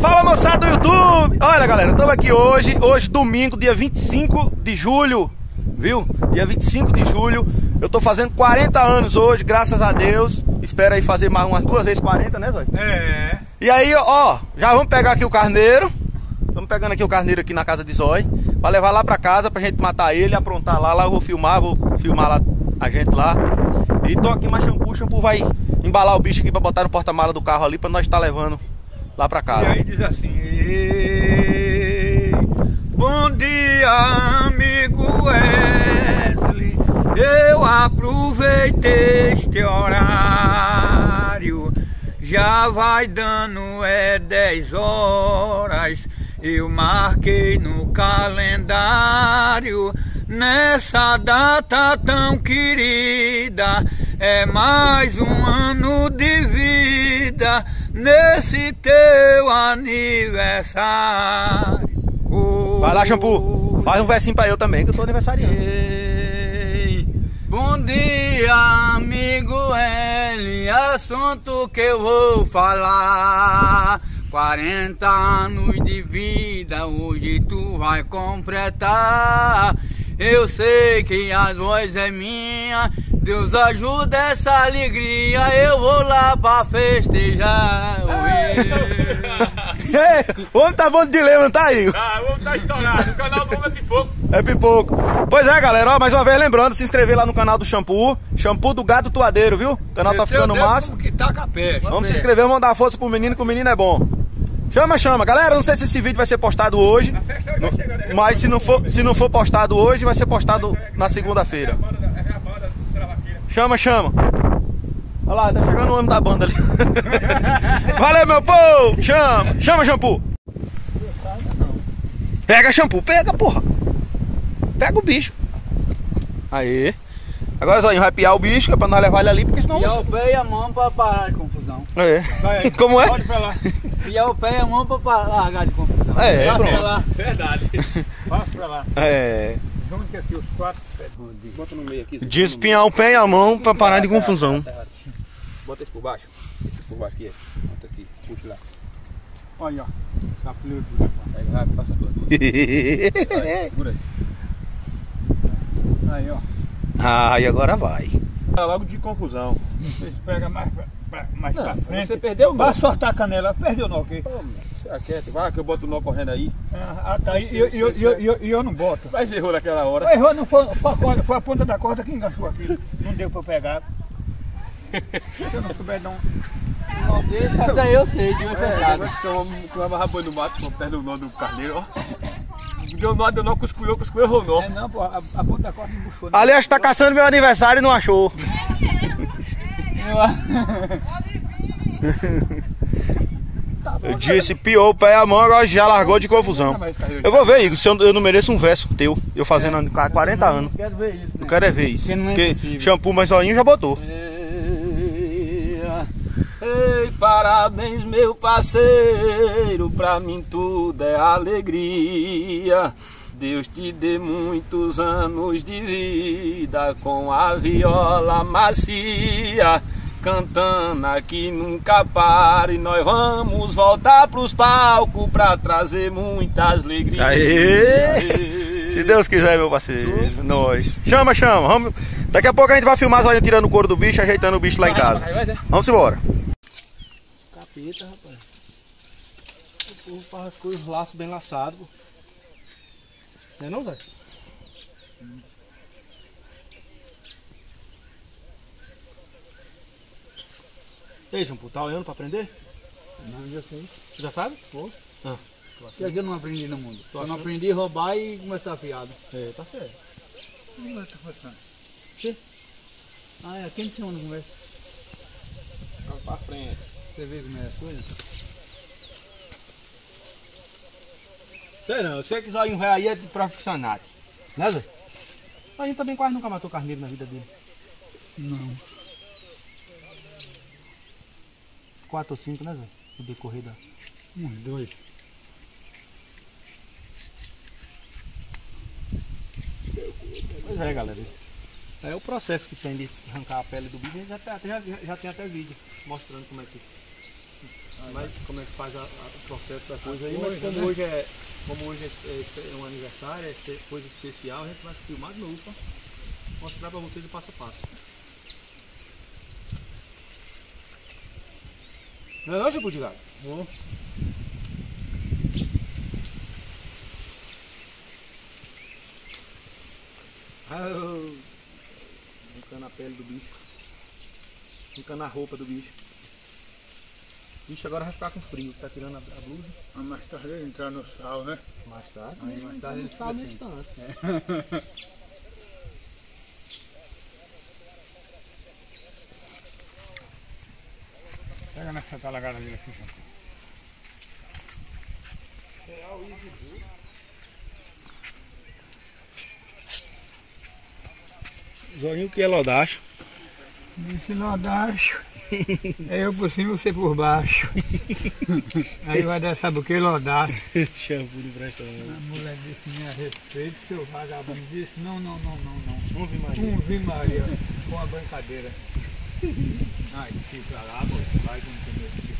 Fala moçada do YouTube! Olha galera, estamos aqui hoje, hoje domingo, dia 25 de julho, viu? Dia 25 de julho, eu tô fazendo 40 anos hoje, graças a Deus. Espero aí fazer mais umas duas vezes 40, né Zói? É. E aí, ó, já vamos pegar aqui o carneiro. Estamos pegando aqui o carneiro aqui na casa de Zói, para levar lá para casa pra gente matar ele, aprontar lá, lá eu vou filmar, vou filmar lá a gente lá. E tô aqui mais shampoo, shampoo vai embalar o bicho aqui para botar no porta-mala do carro ali para nós estar tá levando lá pra casa. E aí diz assim: Bom dia, amigo Wesley. Eu aproveitei este horário. Já vai dando é 10 horas. Eu marquei no calendário. Nessa data tão querida, é mais um ano de vida nesse teu aniversário. Vai lá, shampoo. Faz um versinho pra eu também, que eu tô aniversariando. Ei, bom dia, amigo L. Assunto que eu vou falar. 40 anos de vida, hoje tu vai completar. Eu sei que as voz é minha, Deus ajuda essa alegria, eu vou lá pra festejar. o homem tá bom de dilema, não tá aí? Ah, o homem tá estourado, o canal do homem é pipoco. É pipoco. Pois é, galera, ó, mais uma vez lembrando, se inscrever lá no canal do Shampoo, Shampoo do Gato Tuadeiro, viu? O canal tá ficando massa. Que tá capé. Vamos se inscrever, vamos dar força pro menino, que o menino é bom. Chama, chama. Galera, não sei se esse vídeo vai ser postado hoje. Mas se não for, se não for postado hoje, vai ser postado na segunda-feira. Chama, chama. Olha lá, tá chegando o homem da banda ali. Valeu, meu povo! Chama! Chama, shampoo! Pega, shampoo, pega, porra! Pega o bicho. Aí. Agora só vai piar o bicho, que é pra nós levar ele ali, porque senão. Piar o pé e a mão pra parar de confusão. É. Como é? Pode pra lá. Piar o pé e a mão pra largar de confusão. É, Passa pronto. pra lá. Verdade. Passa pra lá. É. Junte aqui os quatro pés. Bota no meio aqui. Despinhar o pé e a mão pra parar de confusão. Bota esse por baixo. Esse por baixo aqui. Bota aqui. Puxa lá. Olha, ó. Escapulou tudo. Aí vai, passa tudo. Segura aí. Aí, ó. Ah, e agora vai. Logo de confusão. Você pega mais pra, pra- mais Não, pra frente. você perdeu o nó. Vai soltar a canela. Perdeu o nó aqui. Fica quieto, vai que eu boto o nó correndo aí. Ah, tá. E eu, eu, eu, eu, eu não boto. Mas errou naquela hora. Errou, não foi, foi, a corda, foi a ponta da corda que enganchou aqui. Não deu pra eu pegar. Se eu não souber. Não desse até eu sei de onde É, eu tava rabando no mato, perdendo o nó do carneiro, ó. Deu nó, deu nó, cuscuiu, cuscuiu, errou nó. É não, pô, a, a ponta da corda embuchou. né? Aliás, tá caçando meu aniversário e não achou. Eu disse, piou o pé e a mão, agora já largou de confusão. Eu vou ver, Igor, se eu, eu não mereço um verso teu. Eu fazendo há 40 anos. Quero ver isso. Eu quero é ver isso. Porque é shampoo mais olhinho já botou. Ei, parabéns, meu parceiro. Pra mim tudo é alegria. Deus te dê muitos anos de vida com a viola macia. Cantando aqui nunca para e nós vamos voltar pros palcos pra trazer muitas alegrias. Aê! Se Deus quiser, meu parceiro. Nós. Chama, chama. Vamos... Daqui a pouco a gente vai filmar as tirando o couro do bicho, ajeitando o bicho lá em casa. Vamos embora. Capeta, rapaz. O povo faz as coisas, laço bem laçado. pô. Não é não, Zé? E aí, Jampu, tá olhando pra aprender? Não, já sei. Você já sabe? Pô. O que é que eu não aprendi no mundo? Tô Eu não aprendi a roubar e começar a fiado. É, tá certo. Como é que tá funcionando? Ah, é, quem te chama na conversa? Vamos pra frente. Você vê como é as coisas? Sei não, eu sei que Zóio Ré aí é de profissionais. Né, Zé? A gente também quase nunca matou carneiro na vida dele. Não. Quatro ou cinco, né, Zé? No decorrer da. Um, dois. Pois é, galera. É o processo que tem de arrancar a pele do bicho. A gente já, tem- já, já tem até vídeo mostrando como é que Mas como é que faz a- a- o processo da coisa aí, mas como hoje é. Como hoje é, é- é um aniversário, é coisa especial, a gente vai filmar de novo pra mostrar pra vocês o passo a passo. Não é não, Chico de Gato? Arrancando a pele do bicho. Arrancando a roupa do bicho. O bicho agora vai ficar com frio, tá tirando a, a blusa. Mas mais tarde ele entrar no sal, né? Mais tarde. Aí mais tarde ele no fica assim. instante. Pega nessa talagada dele aqui, João. Zoinho que é lodacho. Esse lodacho. É eu por cima e você por baixo. Aí vai dar, sabe o que? Lodaço. Shampoo não presta. A mulher disse me a respeito, seu vagabundo disse, não, não, não, não, não. Ver mais. Um vi Maria, com a brincadeira. Ai, fica lá, pô, vai com o meu de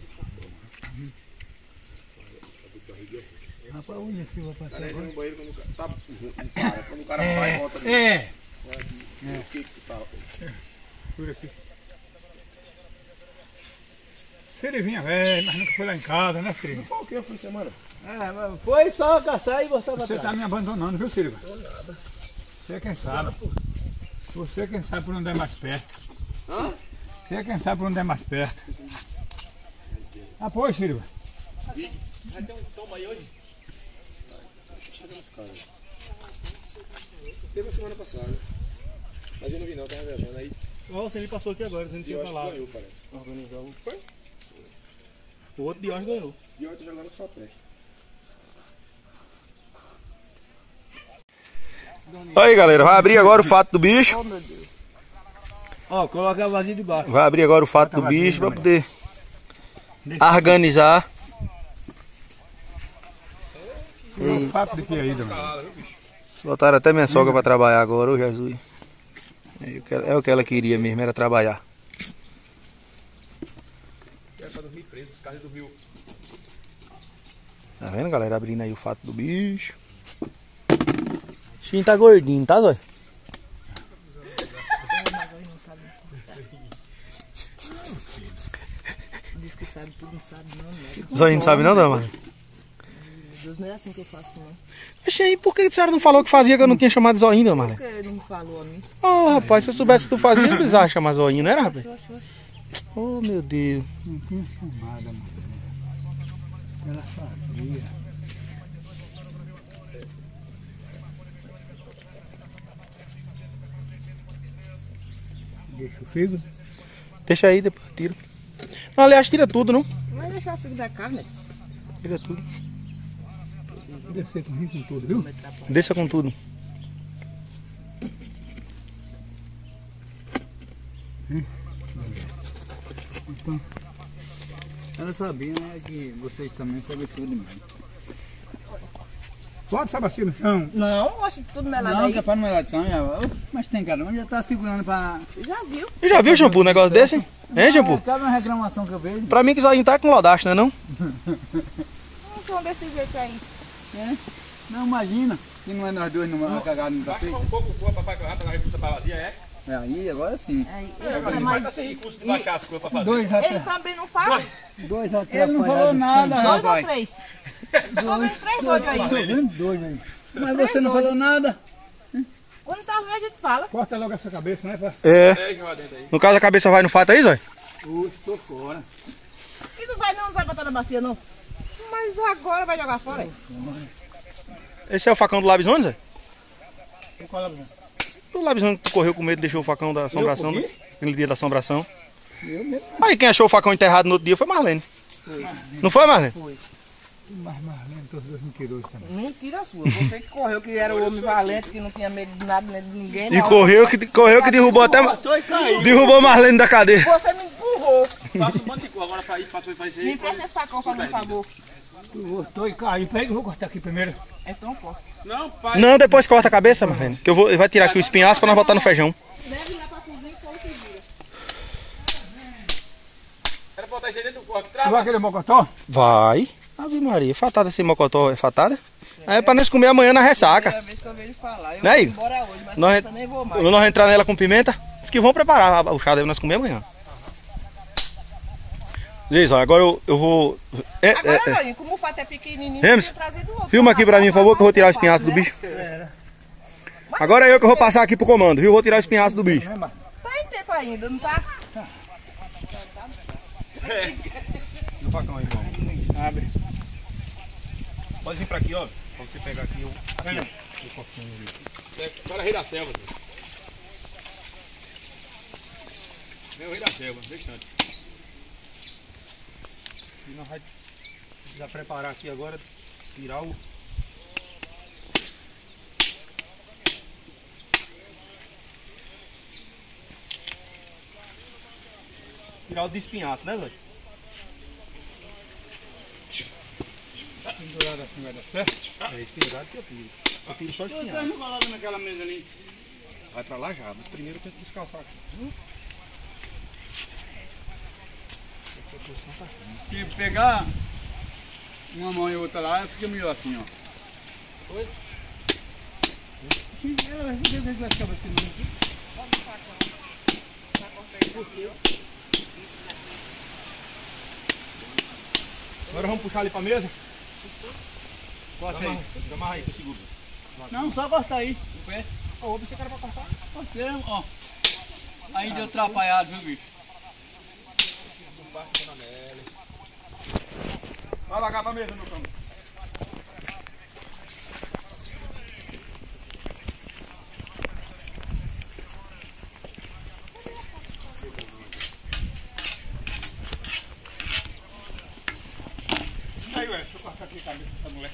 tudo, ó. Rapaz, olha assim, vai passar agora. no banheiro quando o cara, tá, não para. Quando o cara sai, volta ali. É, O que que tá? por aqui. Sirivinha velho, mas nunca foi lá em casa, né, Sirivinha? Foi o que? Foi semana? É, mas foi só caçar e voltar pra Você tá me abandonando, viu, Siriva? Você é quem sabe. Você é quem sabe por onde é mais perto. Hã? Você é quem sabe por onde é mais perto. Ah, pois, Siriva. Teve a semana passada. Mas eu não vi não, tava viajando aí. Nossa, ele passou aqui agora, você não tinha falado. ganhou, parece. Organizar o. O outro de hoje ganhou. E eu tô jogando com só pé. Aí galera, vai abrir agora o fato do bicho. Ó, coloca a vazia de baixo. Vai abrir agora o fato do bicho pra poder organizar. O fato de que aí, Dona? Botaram até minha sogra pra trabalhar agora, ô Jesus. É o que ela- é o que ela queria mesmo, era trabalhar. Era pra dormir preso, os caras dormiu. Tá vendo, galera? Abrindo aí o fato do bicho. O bichinho tá gordinho, tá, Zói? Sabe tudo, não sabe não, né? Zói não sabe não, dona Maria? Deus não é assim que eu faço, não. Oxe, aí por que a senhora não falou que fazia que eu não tinha chamado Zóinho, dona Maria? Porque ele não falou a mim. Ô, rapaz, se eu soubesse que tu fazia, não precisava chamar Zóinho, não era, rapaz? Oxe, oxe, oxe. Oh, meu Deus. Não tinha chamada, mano. Ela sabia. Deixa o fígado. Deixa aí, depois eu tiro. Não, aliás, tira tudo, não? Vai deixar o filho da carne. Tira tudo. Descer com tudo, viu? Deixa com tudo. Ela sabia, né, que vocês também sabem tudo demais. Bota essa bacia no chão. Não, oxe, tudo melado Não, aí. que é de chão, já. Mas tem cara, mas já tá segurando pra... Já viu? Já viu, Shampoo, um negócio desse, hein? Shampoo? Sabe uma reclamação que eu vejo? Pra mim que Zóinho tá com lodacho, não é não? Não são desse jeito aí. Não, imagina. Se não é nós dois numa cagada no tapete. um pouco o corpo pra pagar, pra repulsa pra vazia, é? É, aí, agora sim. É, mas ele, vai tá sem recurso de baixar as coisas pra fazer. Dois ele também não faz? Dois Ele não falou nada, Dois ou rapaz. três? Tô vendo três aí. Tô vendo dois aí. Mas você não falou nada. Quando tá ruim a gente fala. Corta logo essa cabeça, né? É. Aí. No caso a cabeça vai no fato aí, Zói? Ui, tô fora. E não vai não, não vai botar na bacia não. Mas agora vai jogar fora aí. Esse é o facão do Labizone, Zé? Qual é o O Labizone que correu com medo e deixou o facão da assombração, né? Aquele dia da assombração. Eu mesmo. Aí quem achou o facão enterrado no outro dia foi Marlene. Não foi, Marlene? Mas Marlene, todos dois mentirosos também. Mentira sua. Você que correu, que era o homem valente, que não tinha medo de nada, nem de ninguém. E não. correu que, correu que derrubou até. E. Derrubou Marlene da cadeira. Você me empurrou. Passa um monte de cor agora pra isso, pra tu fazer Me isso. empresta esse facão, faz um favor. Tô e caí. Pega, eu vou cortar aqui primeiro. Então, pô. Não, pai. Não, depois corta a cabeça, Marlene. Que eu vou, vai tirar aqui o espinhaço pra nós botar no feijão. Leve lá pra cozinha e vira. Era botar isso aí dentro do corpo. Tu Trava. vai querer mocotó? Vai. Ave Maria, fatada sem mocotó é fatada? É pra nós comer amanhã na ressaca. Primeira vez que eu vejo falar. Eu Né, vou Igor? embora hoje, mas Nós- nem vou mais. Nós entrar nela com pimenta, diz que vão preparar o chá daí pra nós comer amanhã. Diz, ó, agora eu, eu vou. É, Agora, é, é. não, como o fato é pequenininho, Remes. Filma aqui pra mim, por favor, que eu vou tirar o espinhaço do bicho. Agora é eu que vou passar aqui pro comando, viu? Vou tirar o espinhaço do bicho. Tá em tempo ainda, não tá? No facão aí, irmão. Abre. Pode vir pra aqui, ó. Pra você pegar aqui o. Aqui, ó. O cortinho ali. É, Agora rei da selva. É o rei da selva, deixa antes. E nós vamos precisar preparar aqui agora, tirar o... Tirar o de espinhaço, né, Zé? Pendurado assim vai dar certo? É espinhado que eu tiro. Eu tiro só espinhaço. não coloca naquela mesa ali. Vai pra lá já, mas primeiro eu tenho que descalçar aqui. Se pegar uma mão e outra lá, fica melhor assim, ó. Oi? Sim, ela vai fazer vai ficar assim, não. Agora vamos puxar ali pra mesa? Corta aí. Amarra aí, que eu seguro. Não, só cortar aí. O pé. Ô, você quer pra cortar? Cortei, ó. Aí deu atrapalhado, viu, bicho? Vai cá pra mesa, meu cão. Aí, ué, deixa eu cortar aqui a cabeça dessa mulher.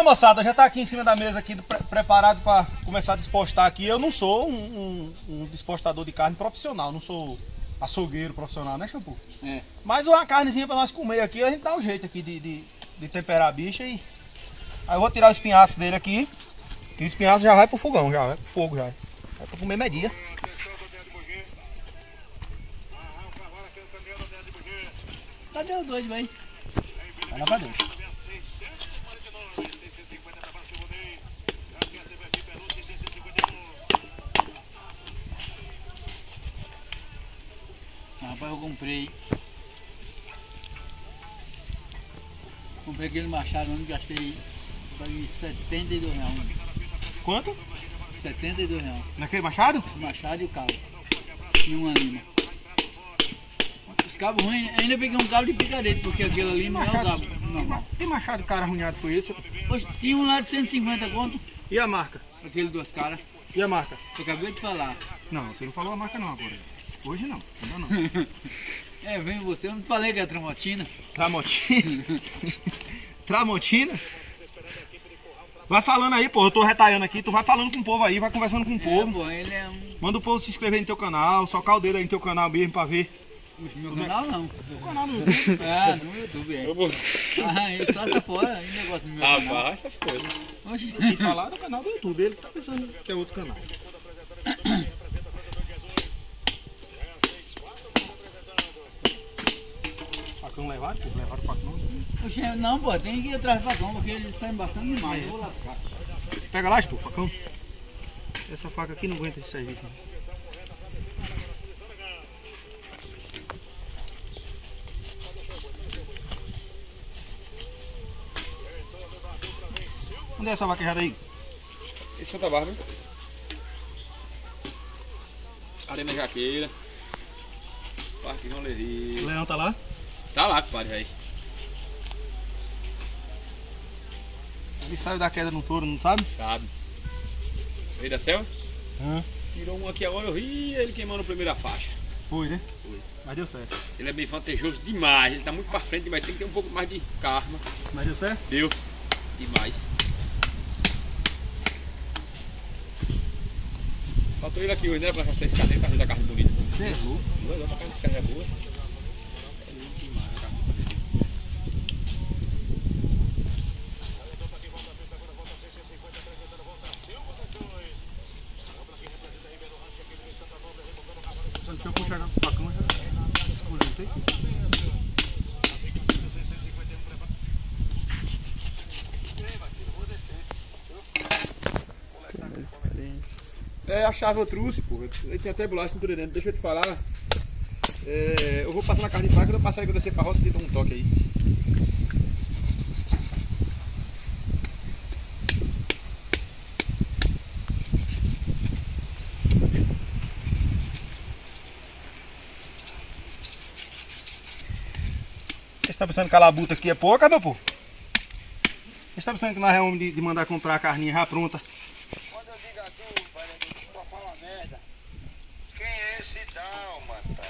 Então, moçada, já tá aqui em cima da mesa aqui, pre- preparado para começar a despostar aqui. Eu não sou um, um- um despostador de carne profissional, não sou açougueiro profissional, né, Shampoo? É. Mas uma carnezinha para nós comer aqui, a gente dá um jeito aqui de, de, de temperar a bicha e... Aí eu vou tirar o espinhaço dele aqui, e o espinhaço já vai pro fogão, já vai pro fogo já. Vai pra comer media. Cadê os dois, velho? Vai lá pra dentro. Rapaz, eu comprei. Comprei aquele machado onde gastei paguei 72 reais. Quanto? 72 reais. Naquele machado? O machado e o cabo. E uma lima. Os cabos ruins, ainda peguei um cabo de picareta, porque aquele ali não é o cabo normal. Que machado cara arrunhado foi esse? Poxa, tinha um lá de 150 conto, E a marca? aquele duas caras. E a marca? Eu acabei de falar. Não, você não falou a marca não agora. Hoje não, ainda não. É, vem você, eu não falei que é Tramontina. Tramontina? Tramontina? Vai falando aí, pô. Eu tô retalhando aqui. Tu vai falando com o povo aí, vai conversando com o É, povo. pô, ele é um. Manda o povo se inscrever no teu canal, socar o dedo aí no teu canal mesmo pra ver. Meu canal não. O canal no YouTube. Ah, no YouTube, é. Ah, ele só tá fora, aí negócio no meu Ah, canal. barra essas coisas. Oxi. Quis falar do canal do YouTube. Ele tá pensando que é outro canal. Facão. Levaram o facão. Não, pô, tem que ir atrás do facão, porque eles saem bastante demais. Eu vou lá. Pega lá, pô, facão. Essa faca aqui não aguenta esse serviço. Não. Onde é essa vaquejada aí? Em Santa Bárbara. Arena Jaqueira. Parque João O leão tá lá? Tá lá, compadre, velho. Ele saiu da queda no touro, não sabe? Sabe. Veio da selva? Hã? Tirou um aqui agora, eu ri ele queimando a primeira faixa. Foi, né? Foi. Mas deu certo. Ele é bem vantajoso demais, ele tá muito pra frente demais, tem que ter um pouco mais de karma. Mas deu certo? Deu. Demais. Faltou ele aqui hoje, né? Pra essa escadeira, pra fazer da carne bonita. Você é louco. Boa, pra carne descarga boa. É lindo demais a carne. Eu puxar o facão já. Escurentei. É, a chave eu trouxe, pô. Ele tem até bolacha com tudo dentro. Deixa eu te falar. É, eu vou passar na carne de faca, quando eu passar aí quando eu descer pra roça, te dou um toque aí. Pensando que a labuta aqui é pouca, meu pô? Você tá pensando que nós é homem de, de mandar comprar a carninha já pronta? Quando eu digo a tu, pai, pra falar merda. Quem é esse dálmata?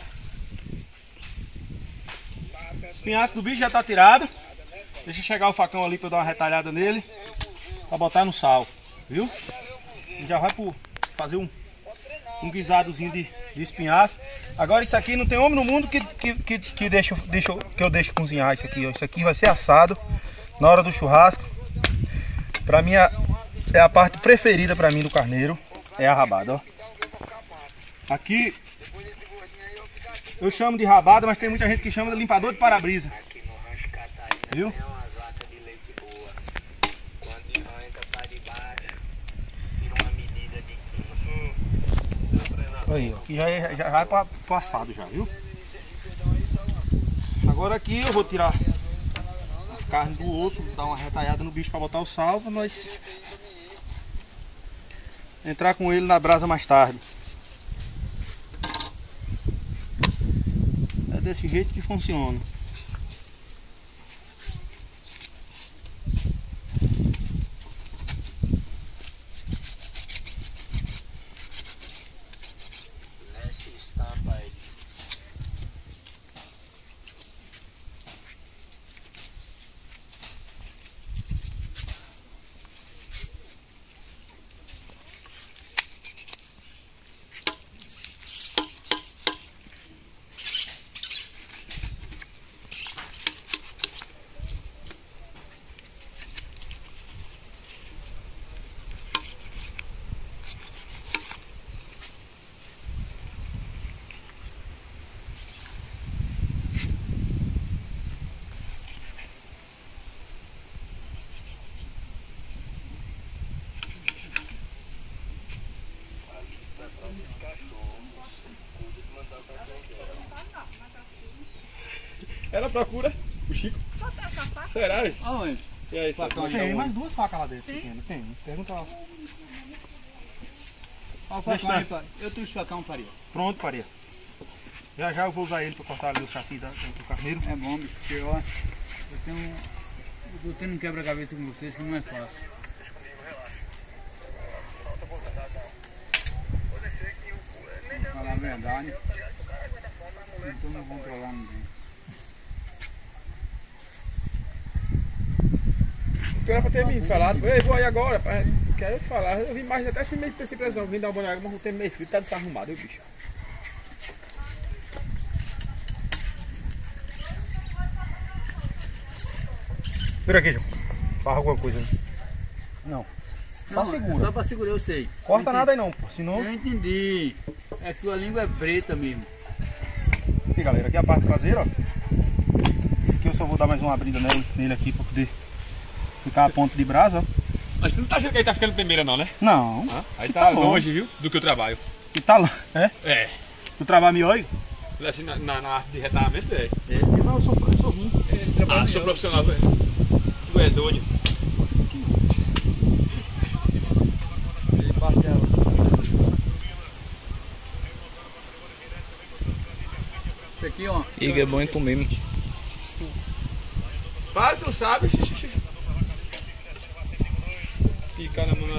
O espinhaço do bicho já tá tirado. Deixa chegar o facão ali pra eu dar uma retalhada nele. Pra botar no sal, viu? E já vai pro fazer um, um guisadozinho de, de espinhaço. Agora isso aqui não tem homem no mundo que, que, que, que, deixa, deixa, que eu deixo cozinhar isso aqui. Isso aqui vai ser assado na hora do churrasco. Pra mim é a parte preferida pra mim do carneiro. É a rabada, ó. Aqui eu chamo de rabada, mas tem muita gente que chama de limpador de para-brisa. Viu? tem umas vacas de leite boa. Quando arranca pra de baixo, tira uma medida de 15. Aí, ó, já, é, já vai para o assado já, viu? Agora aqui eu vou tirar as carnes do osso, dar uma retalhada no bicho para botar o sal, para nós entrar com ele na brasa mais tarde. É desse jeito que funciona. Nessa estampa aí. Ela procura o Chico. Será, velho? Aonde? E aí? Facão Tem aí. mais duas facas lá dentro, pequena. Tem. Pergunta lá. Ó o facão aí, pai. Eu trouxe facão, faria. Pronto, Paria. Já já eu vou usar ele para cortar ali o chassi da- do carneiro. É bom, bicho, porque ó, eu tenho. Eu tô tendo um quebra-cabeça com vocês que não é fácil. Falar a verdade. Não tô me controlando bem. Tu era pra ter me falado. Ei, vou aí agora. pra- Quero te falar. Eu vim mais até sem meio de pressão. Vim dar uma banhada, mas não tem meio frio. Tá desarrumado, viu, bicho? Vira aqui, João. Faz alguma coisa aí. Não. Só Não, segura. Só pra segurar, eu sei. Corta eu nada aí não, pô. Senão. Eu entendi. É que tua língua é preta mesmo. Aqui, galera, aqui é a parte traseira, ó. Aqui eu só vou dar mais uma abrida nele, nele aqui pra poder Ficar a ponto de brasa, ó. Mas tu não tá achando que aí tá ficando primeira não, né? Não. Ah, aí tá, tá longe, viu? Do que eu trabalho. E tá lá. É? É. Tu trabalha mioi? Assim, na, na, na arte de retalhamento é. É, eu sou, eu sou ruim. É, ah, sou profissional, velho. Tu é doido. Isso aqui, ó. Iga é bom em comer, Para, tu sabe, xixi. Ficar na mão.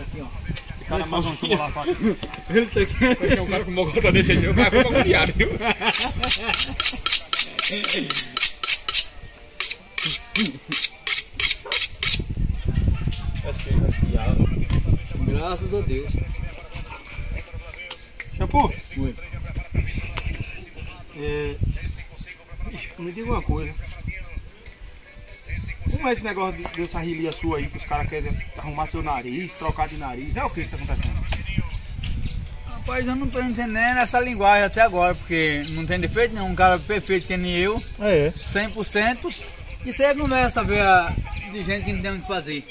Assim, ó. Ficar na mão. Ele tá aqui. um cara com mogota desse aí, o cara ficou agoniado, viu? Graças a Deus. Shampoo? É... Ixi, me diga uma coisa. Como é esse negócio de, dessa rilia sua aí, que os caras querem arrumar seu nariz, trocar de nariz? É o que que tá acontecendo? Rapaz, eu não tô entendendo essa linguagem até agora, porque não tem defeito nenhum, um cara perfeito que nem eu, É. 100%. Isso aí não é saber a- de gente que não tem o que fazer.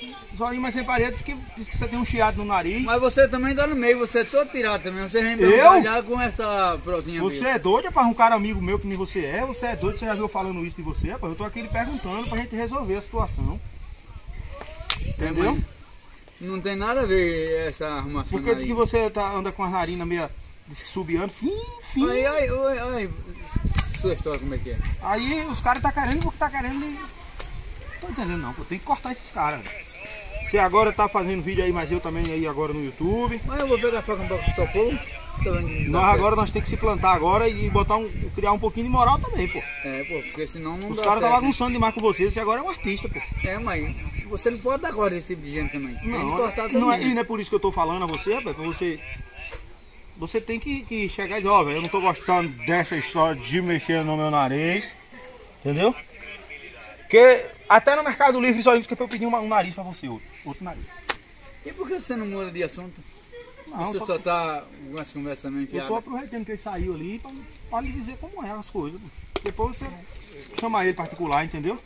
Zoinho, mas sem paredes que diz que você tem um chiado no nariz. Mas você também tá no meio, você é todo tirado também. Você vem Eu? já com essa prosinha Você mesmo. é doido, rapaz, um cara amigo meu que nem você é. Você é doido, você já viu falando isso de você, rapaz. Eu tô aqui lhe perguntando pra gente resolver a situação. Entendeu? Não tem nada a ver essa arrumação Porque diz aí. que você tá, anda com as narinas meio subiando, fim, fim. Ai, ai, ai, sua história como é que é? Aí os caras tá querendo porque tá querendo. e- Tô entendendo não, pô. Tem que cortar esses caras. Você agora tá fazendo vídeo aí, mas eu também aí agora no YouTube. Mas eu vou pegar faca um pouco do não dá Nós certo. agora nós temos que se plantar agora e botar um, criar um pouquinho de moral também, pô. É, pô, porque senão não Os caras tá certo. bagunçando demais com você, você agora é um artista, pô. É, mas você não pode dar corda desse tipo de gente também. Não, cortar não é, e não é por isso que eu tô falando a você, rapaz, pra você. Você tem que, que chegar e dizer, ó, velho, eu não tô gostando dessa história de mexer no meu nariz. Entendeu? Porque até no Mercado Livre só diz que eu pedi uma- um nariz pra você, outro, outro nariz. E por que você não muda de assunto? Não, você só- só tá com essa conversa também Eu tô aproveitando que ele saiu ali pra, pra lhe dizer como é as coisas. Depois você chama ele particular, entendeu?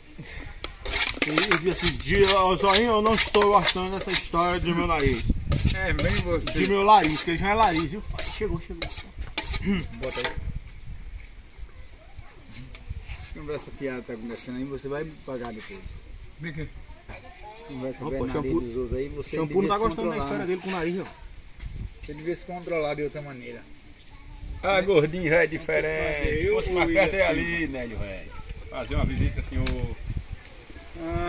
Ele, diz assim, "Dia, Zoinho, eu não estou gostando dessa história do meu nariz. É, bem De você. meu nariz, que ele já é nariz, viu? Chegou, chegou. Bota aí. Conversa fiada tá conversando aí, você vai pagar depois. De quê? Conversa Opa, velha shampoo- dos outros aí, você Shampoo não devia tá se gostando da controlar, história né? dele com o nariz, não. Você devia se controlar de outra maneira. Ah, gordinho, velho, diferente. Se fosse mais perto, é ali, Nélio, velho. Fazer uma visita, senhor.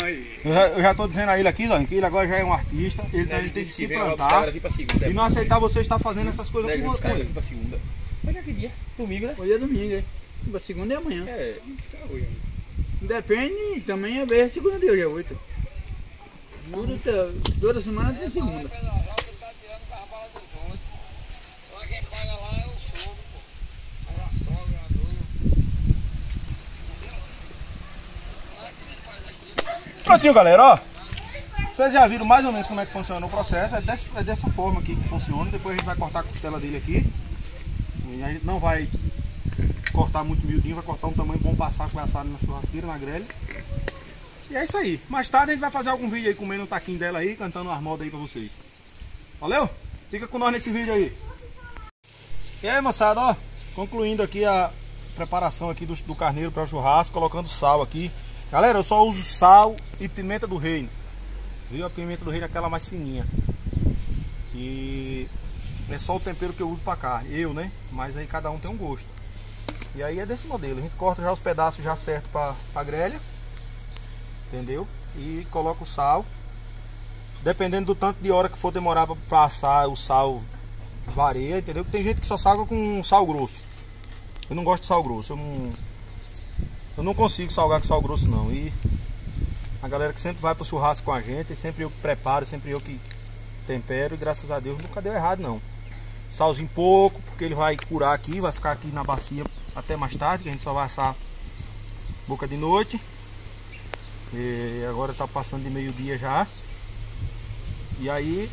Ai. Eu já, eu já tô dizendo a ele aqui, Zoinho, que ele agora já é um artista, ele, tá- ele tem que se plantar aqui segunda. e não aceitar você estar fazendo essas coisas Nélio, com, aqui segunda. Hoje é que dia? Domingo, né? Hoje é domingo, é. Pra Segunda é amanhã. É, caras hoje. Depende, também é ver a segunda de hoje, é oito. Tudo tá- toda semana tem segunda. Prontinho, galera, ó. Vocês já viram mais ou menos como é que funciona o processo. É dessa, é dessa forma aqui que funciona. Depois a gente vai cortar a costela dele aqui. E a gente não vai cortar muito miudinho, vai cortar um tamanho bom passar com assado na churrasqueira, na grelha. E é isso aí. Mais tarde a gente vai fazer algum vídeo aí comendo um taquinho dela aí, cantando umas modas aí pra vocês. Valeu? Fica com nós nesse vídeo aí. E aí, moçada, ó. Concluindo aqui a preparação aqui do, do carneiro para churrasco, colocando sal aqui. Galera, eu só uso sal e pimenta do reino. Viu? A pimenta do reino é aquela mais fininha. E é só o tempero que eu uso para carne. Eu, né? Mas aí cada um tem um gosto. E aí é desse modelo. A gente corta já os pedaços já certo para a grelha. Entendeu? E coloca o sal. Dependendo do tanto de hora que for demorar para assar, o sal varia, entendeu? Tem gente que só salga com sal grosso. Eu não gosto de sal grosso. Eu não, eu não consigo salgar com sal grosso não. E a galera que sempre vai pro churrasco com a gente, sempre eu que preparo, sempre eu que tempero e graças a Deus nunca deu errado não. Salzinho pouco, porque ele vai curar aqui, vai ficar aqui na bacia até mais tarde, que a gente só vai assar boca de noite. E agora tá passando de meio-dia já. E aí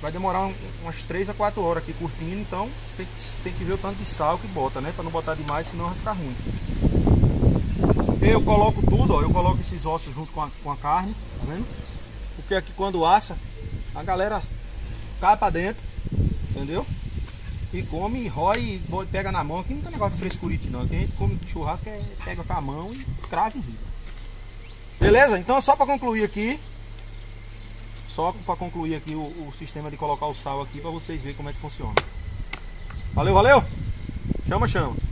vai demorar um- umas 3 a 4 horas aqui curtindo, então tem, que- tem que ver o tanto de sal que bota, né? Pra não botar demais, senão vai ficar ruim. Eu coloco tudo, ó, eu coloco esses ossos junto com a, com a carne, tá vendo? Porque aqui quando assa, a galera cai pra dentro, entendeu? E come, e rói, e pega na mão. Aqui não tem negócio de frescurite não. Aqui a gente come churrasco, é, pega com a mão e crava e ri. Beleza? Então só pra concluir aqui. Só para concluir aqui o, o sistema de colocar o sal aqui para vocês verem como é que funciona. Valeu, valeu? Chama, chama.